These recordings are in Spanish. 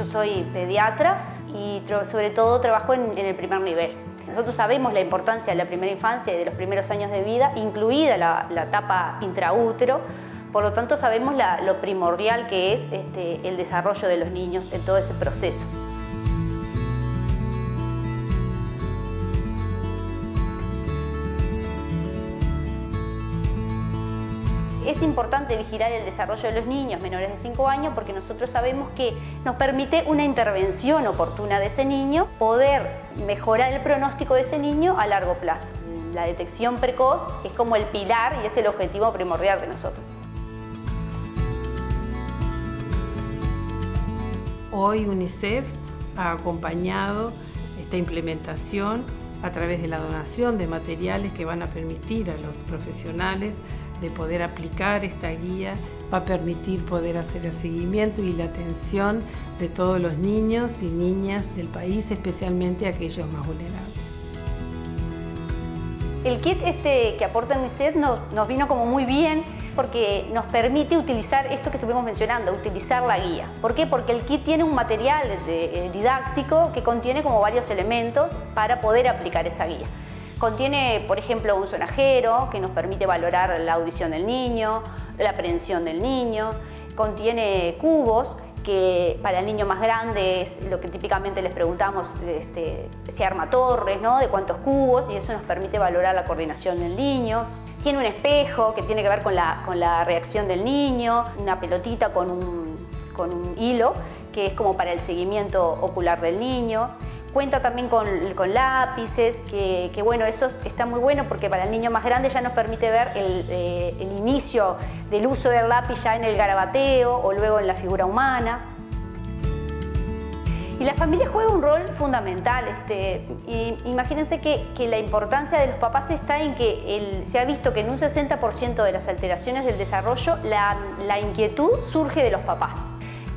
Yo soy pediatra y sobre todo trabajo en, el primer nivel. Nosotros sabemos la importancia de la primera infancia y de los primeros años de vida, incluida la, etapa intraútero, por lo tanto sabemos lo primordial que es este, el desarrollo de los niños en todo ese proceso. Es importante vigilar el desarrollo de los niños menores de 5 años porque nosotros sabemos que nos permite una intervención oportuna de ese niño, poder mejorar el pronóstico de ese niño a largo plazo. La detección precoz es como el pilar y es el objetivo primordial de nosotros. Hoy UNICEF ha acompañado esta implementación a través de la donación de materiales que van a permitir a los profesionales de poder aplicar esta guía, va a permitir poder hacer el seguimiento y la atención de todos los niños y niñas del país, especialmente aquellos más vulnerables. El kit este que aporta UNICEF nos, nos vino como muy bien porque nos permite utilizar esto que estuvimos mencionando, utilizar la guía. ¿Por qué? Porque el kit tiene un material eh, didáctico que contiene como varios elementos para poder aplicar esa guía. Contiene, por ejemplo, un sonajero que nos permite valorar la audición del niño, la aprehensión del niño. Contiene cubos que para el niño más grande es lo que típicamente les preguntamos este, si arma torres, ¿no? de cuántos cubos, y eso nos permite valorar la coordinación del niño. Tiene un espejo que tiene que ver con la, con la reacción del niño, una pelotita con un, con un hilo que es como para el seguimiento ocular del niño. Cuenta también con, lápices, que, bueno, eso está muy bueno porque para el niño más grande ya nos permite ver eh, el, inicio del uso del lápiz ya en el garabateo o luego en la figura humana. Y la familia juega un rol fundamental. Este, imagínense que, la importancia de los papás está en que se ha visto que en un 60% de las alteraciones del desarrollo la inquietud surge de los papás.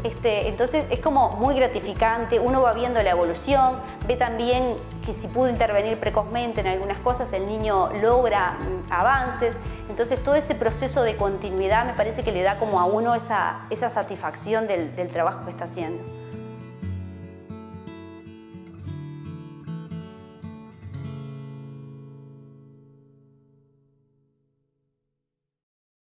Este, entonces es como muy gratificante, uno va viendo la evolución, ve también que si pudo intervenir precozmente en algunas cosas, el niño logra mm, avances. Entonces todo ese proceso de continuidad me parece que le da como a uno esa, satisfacción del trabajo que está haciendo.